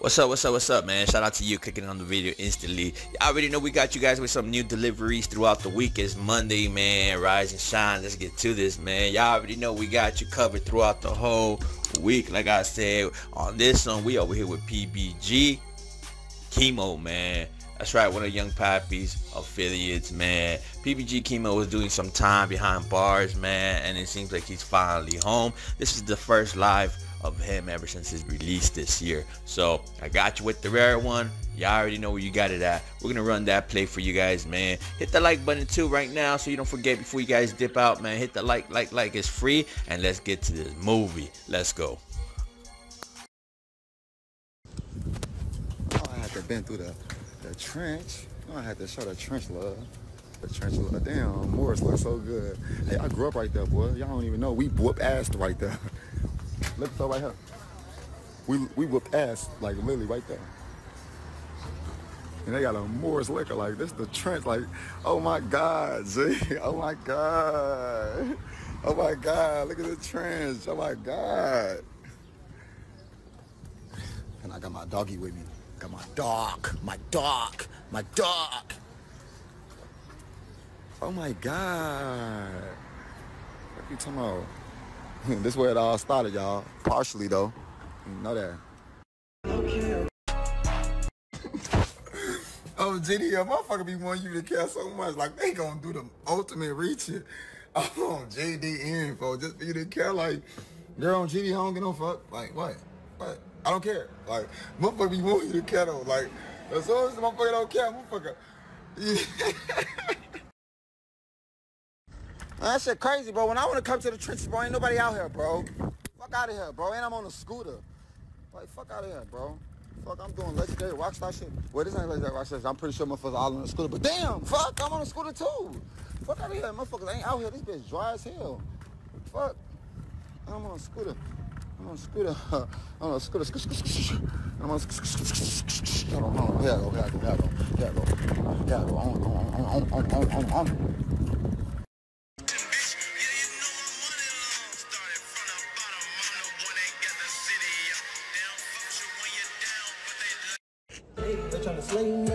What's up, what's up, what's up, man? Shout out to you clicking on the video instantly. I already know we got you guys with some new deliveries throughout the week. It's Monday, man. Rise and shine. Let's get to this, man. Y'all already know we got you covered throughout the whole week. Like I said, on this one, we over here with PBG Kemo, man. That's right, one of Young Pappy's affiliates, man. PBG Kemo was doing some time behind bars, man, and it seems like he's finally home. This is the first live of him ever since his release this year. So I got you with the rare one. Y'all already know where you got it at. We're gonna run that play for you guys, man. Hit the like button too right now so you don't forget before you guys dip out, man. Hit the like, like, like. It's free. And let's get to this movie. Let's go. Oh, I had to been through the, the trench. Oh, I had to show the trench love. The trench love. Damn, Morris looks so good. Hey, I grew up right there, boy. Y'all don't even know. We whoop ass right there. Look so right here. We we whooped ass like literally right there. And they got a Morris liquor like this the trench like oh my god Z oh my god. Oh my god look at the trench oh my god. And I got my doggy with me. Got my dog my dog my dog. Oh my god. What are you talking about this where it all started, y'all. Partially though. You know that. oh, JD, a motherfucker be wanting you to care so much. Like they gonna do the ultimate reaching. Oh, JD info just for you to care. Like, girl GD, I don't get no fuck. Like, what? What? I don't care. Like, motherfucker be wanting you to care though. Like, as soon as the motherfucker don't care, motherfucker. Yeah. That shit crazy, bro. When I want to come to the trenches, bro, ain't nobody out here, bro. Fuck out of here, bro. And I'm on a scooter. Like, fuck out of here, bro. Fuck, I'm doing legendary rockstar shit. Well, this ain't legendary rockstar shit. I'm pretty sure motherfuckers all on a scooter. But damn, fuck, I'm on a scooter too. Fuck out of here. Motherfuckers ain't out here. This bitch dry as hell. Fuck. I'm on a scooter. I'm on a scooter. I'm on a scooter. I'm on a scooter. Hold on, hold on. Here I go, here I go, here I go. Here I go. Here I go. On, on, on, on, on, on, on. Trying to slay me.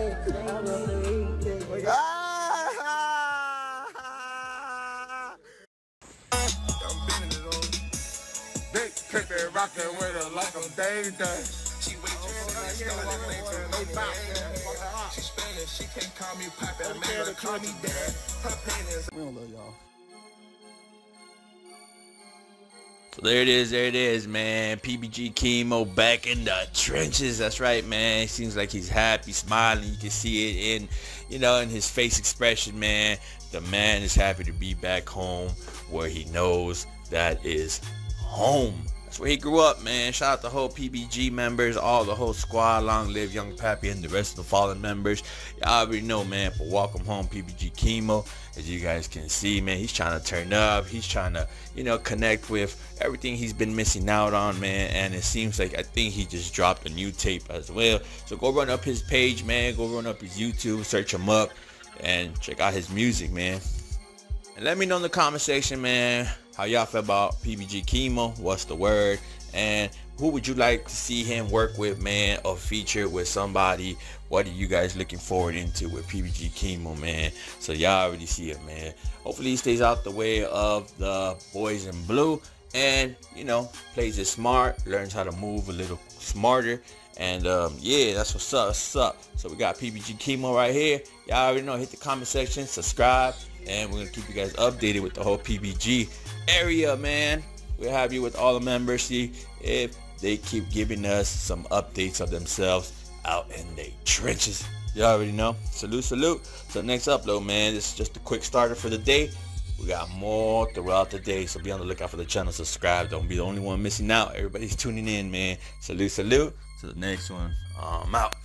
Big pimpin' rockin' with her like I'm Dave She wait She's Spanish, she can't call me Papa, man, call me Dad. Her penis. We don't love y'all. So there it is, there it is, man. PBG Kemo back in the trenches. That's right, man. Seems like he's happy, smiling. You can see it in, you know, in his face expression, man. The man is happy to be back home where he knows that is home. That's where he grew up, man. Shout out the whole PBG members, all the whole squad. Long live Young Pappy and the rest of the fallen members. Y'all already know, man. But welcome home, PBG Kemo. As you guys can see, man, he's trying to turn up. He's trying to, you know, connect with everything he's been missing out on, man. And it seems like I think he just dropped a new tape as well. So go run up his page, man. Go run up his YouTube, search him up, and check out his music, man. And let me know in the comment section, man how y'all feel about PBG Kemo, what's the word, and who would you like to see him work with, man, or feature with somebody? What are you guys looking forward into with PBG Kemo, man? So y'all already see it, man. Hopefully he stays out the way of the boys in blue and, you know, plays it smart, learns how to move a little smarter. And um, yeah, that's what's up. What's up? So we got PBG Kemo right here. Y'all already know. Hit the comment section, subscribe, and we're gonna keep you guys updated with the whole PBG area, man. We'll have you with all the members. See if they keep giving us some updates of themselves out in the trenches. You already know. Salute, salute. So next upload, man. This is just a quick starter for the day. We got more throughout the day, so be on the lookout for the channel. Subscribe. Don't be the only one missing out. Everybody's tuning in, man. Salute, salute. To the next one. I'm out.